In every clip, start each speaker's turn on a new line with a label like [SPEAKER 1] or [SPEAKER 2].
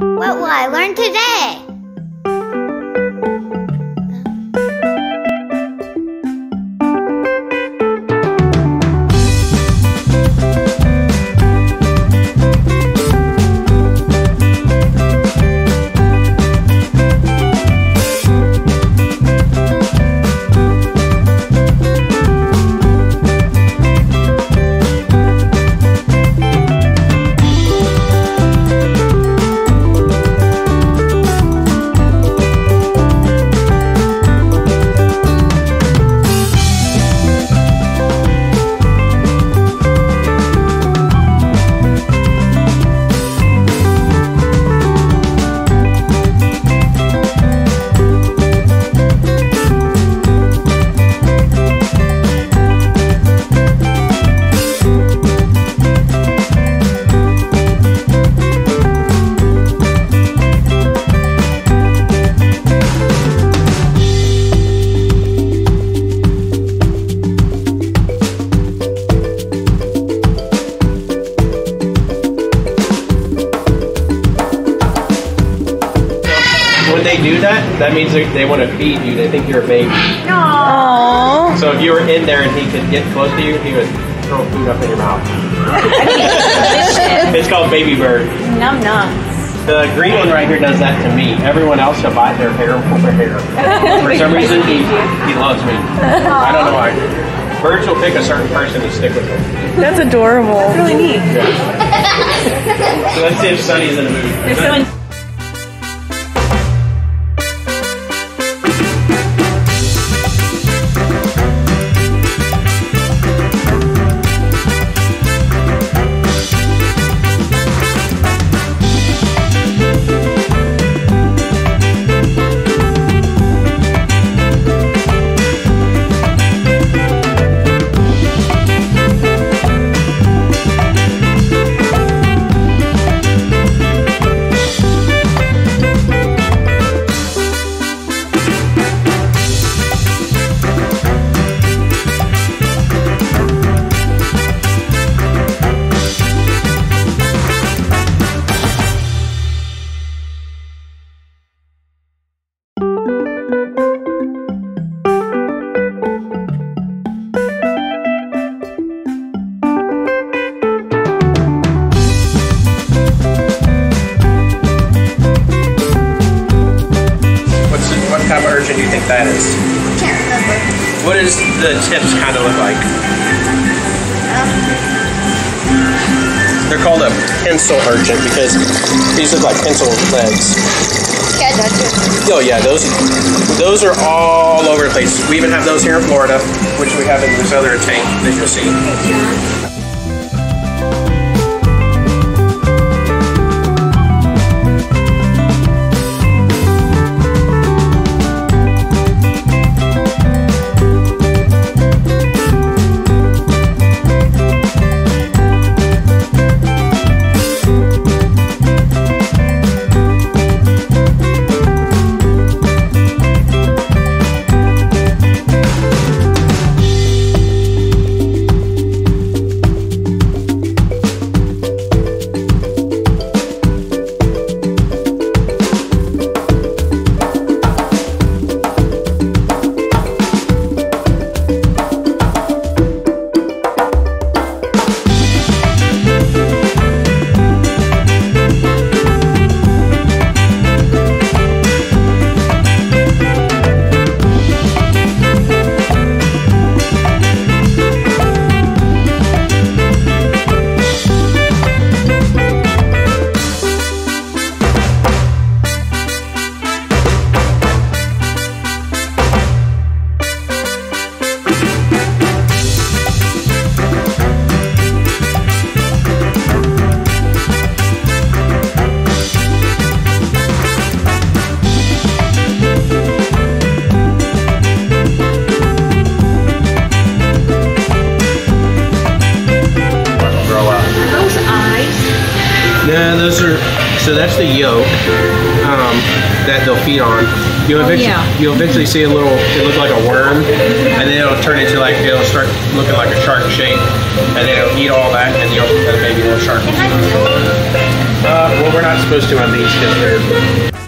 [SPEAKER 1] What will I learn today?
[SPEAKER 2] That, that means they, they want to feed you. They think you're a baby.
[SPEAKER 3] Aww.
[SPEAKER 2] So if you were in there and he could get close to you, he would throw food up in your mouth. it's called baby bird.
[SPEAKER 3] Num num.
[SPEAKER 2] The green one right here does that to me. Everyone else will bite their hair over hair. For some reason, he, he loves me. I don't know why. Birds will pick a certain person to stick with them.
[SPEAKER 3] That's adorable. That's really neat.
[SPEAKER 2] So let's see if Sunny's in the mood. What does the tips kind of look like? They're called a pencil urchin because these look like pencil legs.
[SPEAKER 1] Yeah.
[SPEAKER 2] Oh yeah, those those are all over the place. We even have those here in Florida, which we have in this other tank that you'll see. That's the yolk um, that they'll feed on. You'll eventually,
[SPEAKER 3] yeah.
[SPEAKER 2] you'll eventually see a little. It look like a worm, and then it'll turn into like it'll start looking like a shark shape, and then it'll eat all that, and you'll get a baby little shark. Uh, well, we're not supposed to on these because they're.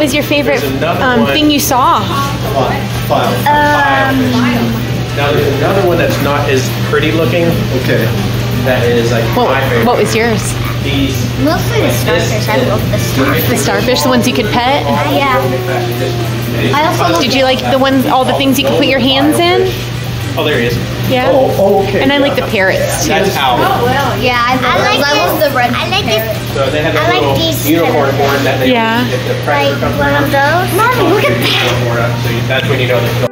[SPEAKER 3] Was your What was your favorite um, thing you saw?
[SPEAKER 4] File.
[SPEAKER 2] Now there's another one that's not as pretty looking.
[SPEAKER 4] Okay.
[SPEAKER 2] That is like
[SPEAKER 3] What,
[SPEAKER 2] my favorite.
[SPEAKER 3] what was yours?
[SPEAKER 2] These.
[SPEAKER 1] Mostly the starfish. I love the starfish.
[SPEAKER 3] The starfish, the ones you could pet.
[SPEAKER 1] Yeah. I also
[SPEAKER 3] Did you like the ones, all the things you could put your hands in?
[SPEAKER 2] Oh, there he is.
[SPEAKER 3] Yeah.
[SPEAKER 4] Oh, oh, okay.
[SPEAKER 3] And I like the parrots too.
[SPEAKER 2] That's Owl.
[SPEAKER 1] Oh, yeah, I, I like I love the red. I like it.
[SPEAKER 2] So they have that
[SPEAKER 1] I like these
[SPEAKER 2] unicorn horn that they
[SPEAKER 3] Yeah.
[SPEAKER 2] if the
[SPEAKER 1] Like
[SPEAKER 2] comes
[SPEAKER 1] one
[SPEAKER 2] around.
[SPEAKER 1] of those. Mommy, look at that.
[SPEAKER 2] up, so you- that's when you know they're